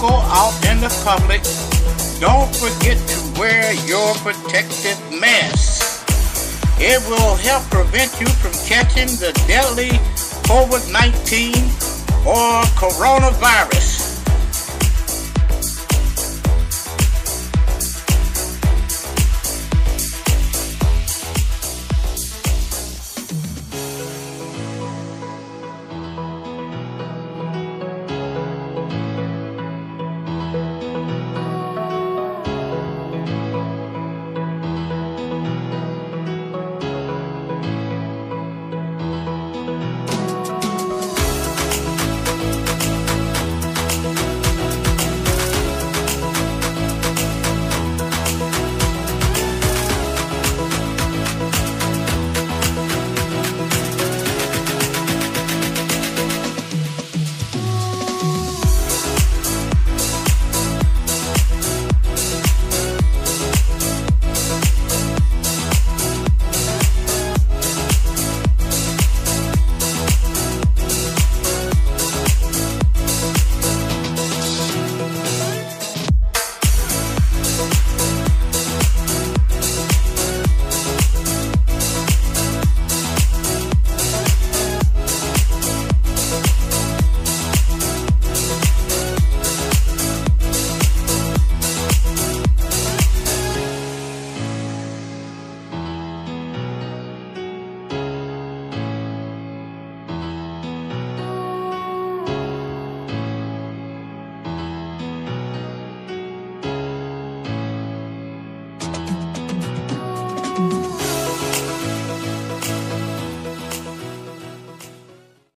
Go out in the public, don't forget to wear your protective mask. It will help prevent you from catching the deadly COVID 19 or coronavirus.